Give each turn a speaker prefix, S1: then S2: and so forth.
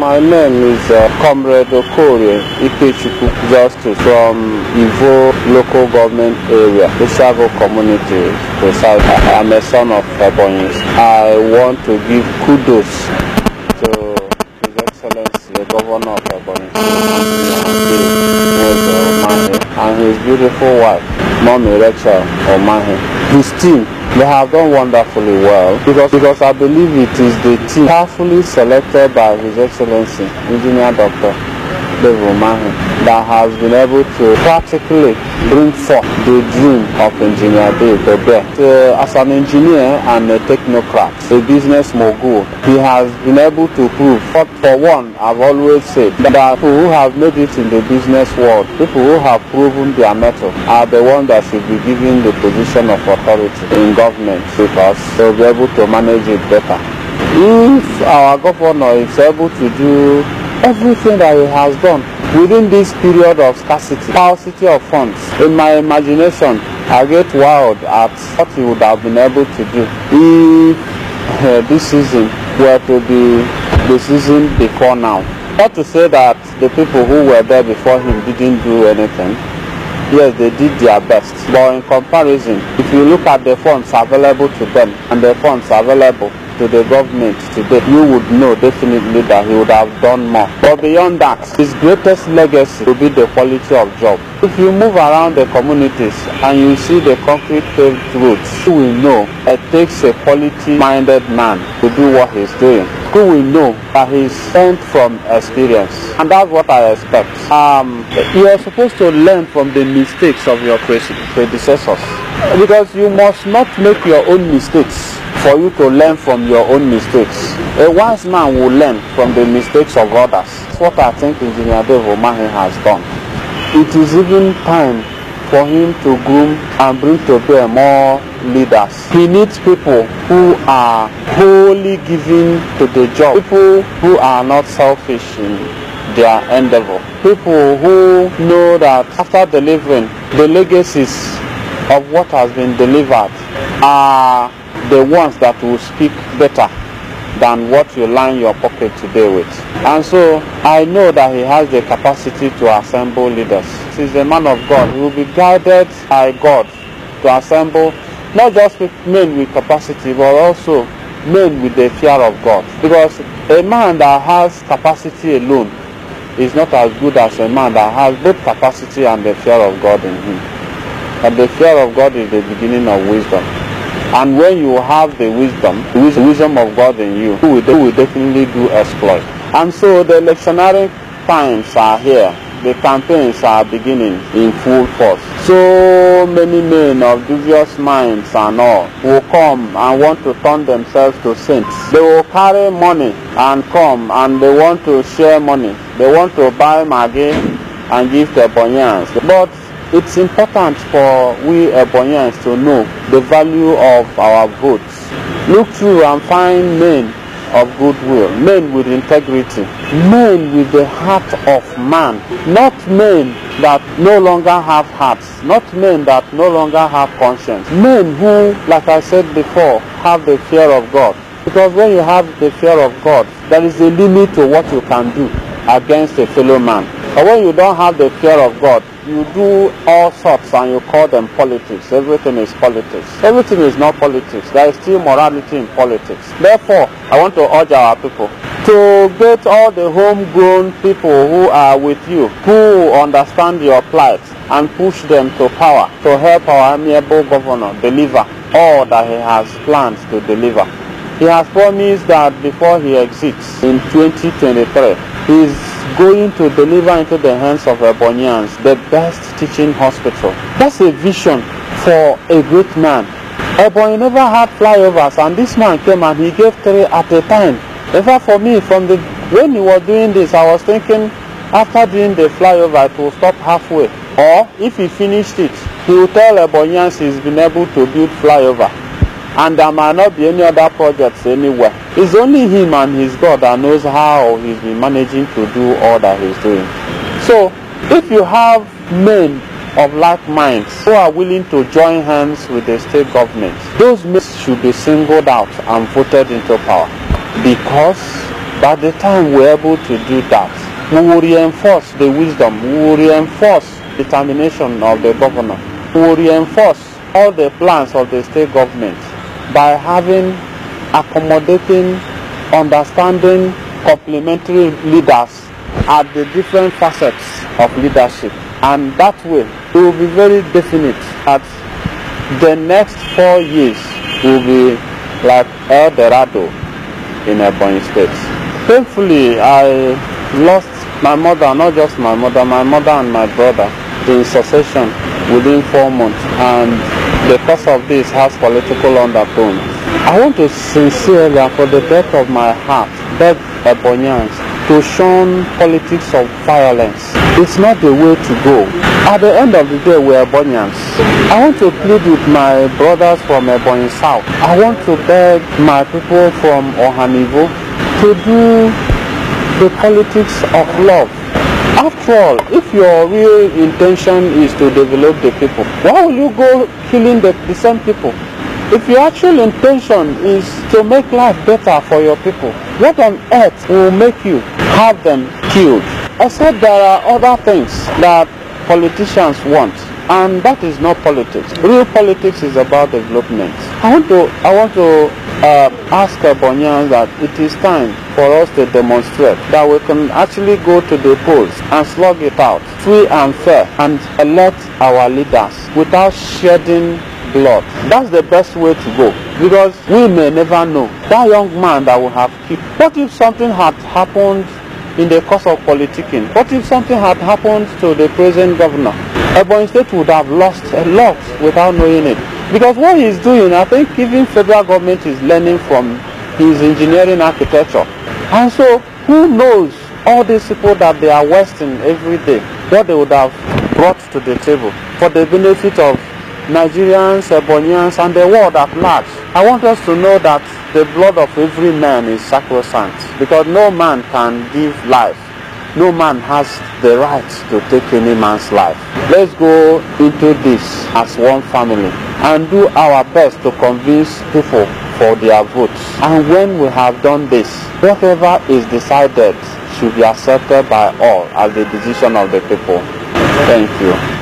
S1: My name is uh, Comrade Okorie Ikechukwu Justice from Ivo local government area, Ishago community. Precisely. I am a son of Ebonyis. I want to give kudos to His Excellency, the Governor of Ebonyi, and his beautiful wife, Mommy Rachel Omahe. His team they have done wonderfully well because, because I believe it is the team carefully selected by His Excellency, Engineer Dr. Dave Omahe, that has been able to practically bring forth the dream of Engineer Dave bear. Uh, as an engineer and a technocrat, a business mogul, he has been able to prove. But for one, I've always said that people who have made it in the business world, people who have proven their mettle, are the ones that should be given the position of authority in government because they'll be able to manage it better. If our governor is able to do everything that he has done within this period of scarcity, scarcity of funds. In my imagination, I get wild at what he would have been able to do if uh, this season were to be the season before now. Not to say that the people who were there before him didn't do anything. Yes, they did their best. But in comparison, if you look at the funds available to them and the funds available to the government today, you would know definitely that he would have done more. But beyond that, his greatest legacy will be the quality of job. If you move around the communities and you see the concrete paved roads, you will know it takes a quality-minded man to do what he's doing. You will know that he's sent from experience. And that's what I expect. Um, you are supposed to learn from the mistakes of your predecessors. Because you must not make your own mistakes for you to learn from your own mistakes. A wise man will learn from the mistakes of others. That's what I think Engineer Dave Omahe has done. It is even time for him to groom and bring to bear more leaders. He needs people who are wholly given to the job, people who are not selfish in their endeavor, people who know that after delivering, the legacies of what has been delivered are the ones that will speak better than what you line your pocket today with. And so I know that he has the capacity to assemble leaders. He's a man of God. He will be guided by God to assemble not just with men with capacity, but also men with the fear of God. Because a man that has capacity alone is not as good as a man that has both capacity and the fear of God in him. And the fear of God is the beginning of wisdom. And when you have the wisdom, the wisdom of God in you, you will, will definitely do exploit. And so the electionary times are here. The campaigns are beginning in full force. So many men of dubious minds and all will come and want to turn themselves to saints. They will carry money and come and they want to share money. They want to buy Maggie and give the Bonyans. But it's important for we Ebonyans to know the value of our votes. Look through and find men of goodwill, men with integrity, men with the heart of man, not men that no longer have hearts, not men that no longer have conscience, men who, like I said before, have the fear of God. Because when you have the fear of God, there is a limit to what you can do against a fellow man. But when you don't have the fear of God, you do all sorts and you call them politics. Everything is politics. Everything is not politics. There is still morality in politics. Therefore, I want to urge our people to get all the homegrown people who are with you, who understand your plight, and push them to power to help our amiable governor deliver all that he has planned to deliver. He has promised that before he exits in 2023, he is going to deliver into the hands of Ebonians the best teaching hospital. That's a vision for a great man. Ebonyi never had flyovers and this man came and he gave three at a time. In fact, for me, from the when he was doing this, I was thinking after doing the flyover, it will stop halfway. Or if he finished it, he will tell Ebonians he's been able to build flyover and there might not be any other projects anywhere. It's only him and his God that knows how he's been managing to do all that he's doing. So, if you have men of like minds who are willing to join hands with the state government, those men should be singled out and voted into power because By the time we're able to do that, we will reinforce the wisdom, we will reinforce determination of the governor, we will reinforce all the plans of the state government by having accommodating, understanding, complementary leaders at the different facets of leadership. And that way, it will be very definite that the next four years will be like El Dorado in Ebonyi State. Painfully, I lost my mother, not just my mother, my mother and my brother in succession within four months. And the cause of this has political undertones. I want to sincerely and for the depth of my heart beg Ebonyans to shun politics of violence. It's not the way to go. At the end of the day, we're Ebonyans. I want to plead with my brothers from Ebonyi South. I want to beg my people from Ohanivo to do the politics of love. After all, if your real intention is to develop the people, why will you go killing the, the same people? If your actual intention is to make life better for your people, what on earth will make you have them killed? I Except there are other things that politicians want, and that is not politics. Real politics is about development. I want to, I want to uh, ask Ebonyans that it is time for us to demonstrate that we can actually go to the polls and slug it out, free and fair, and elect our leaders without shedding blood. That's the best way to go because we may never know that young man that we have killed. What if something had happened in the course of politicking? What if something had happened to the present governor? Ebonyi State would have lost a lot without knowing it. Because what he's doing, I think even federal government is learning from his engineering architecture. And so who knows all these people that they are wasting every day, what they would have brought to the table for the benefit of Nigerians, Ebonians, and the world at large. I want us to know that the blood of every man is sacrosanct because no man can give life. No man has the right to take any man's life. Let's go into this as one family and do our best to convince people for their votes. And when we have done this, whatever is decided should be accepted by all as the decision of the people. Thank you.